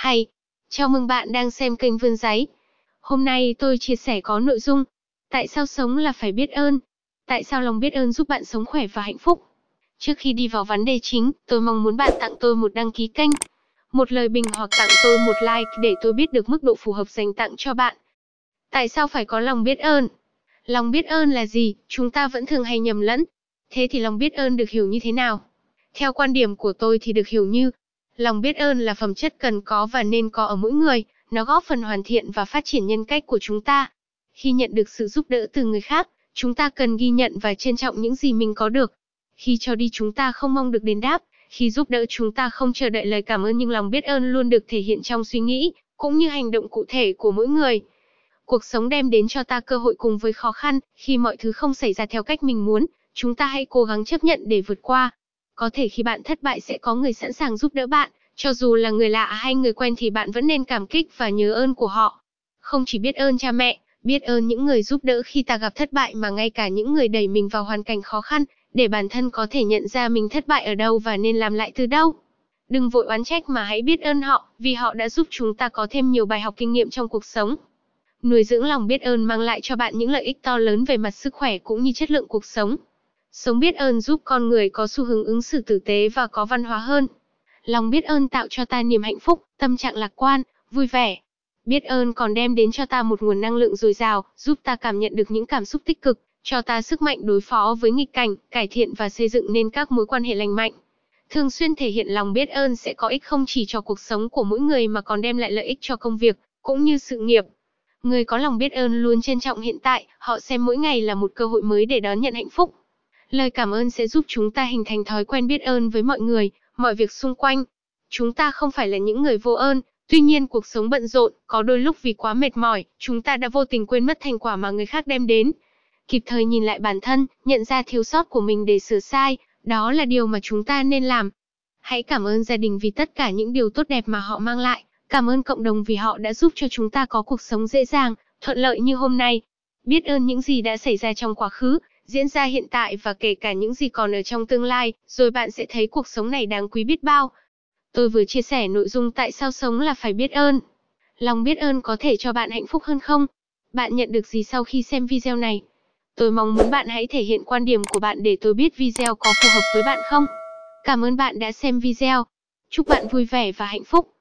Hay, chào mừng bạn đang xem kênh Vươn Giấy. Hôm nay tôi chia sẻ có nội dung Tại sao sống là phải biết ơn? Tại sao lòng biết ơn giúp bạn sống khỏe và hạnh phúc? Trước khi đi vào vấn đề chính, tôi mong muốn bạn tặng tôi một đăng ký kênh, một lời bình hoặc tặng tôi một like để tôi biết được mức độ phù hợp dành tặng cho bạn. Tại sao phải có lòng biết ơn? Lòng biết ơn là gì? Chúng ta vẫn thường hay nhầm lẫn. Thế thì lòng biết ơn được hiểu như thế nào? Theo quan điểm của tôi thì được hiểu như Lòng biết ơn là phẩm chất cần có và nên có ở mỗi người, nó góp phần hoàn thiện và phát triển nhân cách của chúng ta. Khi nhận được sự giúp đỡ từ người khác, chúng ta cần ghi nhận và trân trọng những gì mình có được. Khi cho đi chúng ta không mong được đền đáp, khi giúp đỡ chúng ta không chờ đợi lời cảm ơn nhưng lòng biết ơn luôn được thể hiện trong suy nghĩ, cũng như hành động cụ thể của mỗi người. Cuộc sống đem đến cho ta cơ hội cùng với khó khăn, khi mọi thứ không xảy ra theo cách mình muốn, chúng ta hãy cố gắng chấp nhận để vượt qua. Có thể khi bạn thất bại sẽ có người sẵn sàng giúp đỡ bạn, cho dù là người lạ hay người quen thì bạn vẫn nên cảm kích và nhớ ơn của họ. Không chỉ biết ơn cha mẹ, biết ơn những người giúp đỡ khi ta gặp thất bại mà ngay cả những người đẩy mình vào hoàn cảnh khó khăn, để bản thân có thể nhận ra mình thất bại ở đâu và nên làm lại từ đâu. Đừng vội oán trách mà hãy biết ơn họ, vì họ đã giúp chúng ta có thêm nhiều bài học kinh nghiệm trong cuộc sống. Nuôi dưỡng lòng biết ơn mang lại cho bạn những lợi ích to lớn về mặt sức khỏe cũng như chất lượng cuộc sống. Sống biết ơn giúp con người có xu hướng ứng xử tử tế và có văn hóa hơn. Lòng biết ơn tạo cho ta niềm hạnh phúc, tâm trạng lạc quan, vui vẻ. Biết ơn còn đem đến cho ta một nguồn năng lượng dồi dào, giúp ta cảm nhận được những cảm xúc tích cực, cho ta sức mạnh đối phó với nghịch cảnh, cải thiện và xây dựng nên các mối quan hệ lành mạnh. Thường xuyên thể hiện lòng biết ơn sẽ có ích không chỉ cho cuộc sống của mỗi người mà còn đem lại lợi ích cho công việc, cũng như sự nghiệp. Người có lòng biết ơn luôn trân trọng hiện tại, họ xem mỗi ngày là một cơ hội mới để đón nhận hạnh phúc. Lời cảm ơn sẽ giúp chúng ta hình thành thói quen biết ơn với mọi người, mọi việc xung quanh. Chúng ta không phải là những người vô ơn, tuy nhiên cuộc sống bận rộn, có đôi lúc vì quá mệt mỏi, chúng ta đã vô tình quên mất thành quả mà người khác đem đến. Kịp thời nhìn lại bản thân, nhận ra thiếu sót của mình để sửa sai, đó là điều mà chúng ta nên làm. Hãy cảm ơn gia đình vì tất cả những điều tốt đẹp mà họ mang lại, cảm ơn cộng đồng vì họ đã giúp cho chúng ta có cuộc sống dễ dàng, thuận lợi như hôm nay. Biết ơn những gì đã xảy ra trong quá khứ, diễn ra hiện tại và kể cả những gì còn ở trong tương lai, rồi bạn sẽ thấy cuộc sống này đáng quý biết bao. Tôi vừa chia sẻ nội dung tại sao sống là phải biết ơn. Lòng biết ơn có thể cho bạn hạnh phúc hơn không? Bạn nhận được gì sau khi xem video này? Tôi mong muốn bạn hãy thể hiện quan điểm của bạn để tôi biết video có phù hợp với bạn không. Cảm ơn bạn đã xem video. Chúc bạn vui vẻ và hạnh phúc.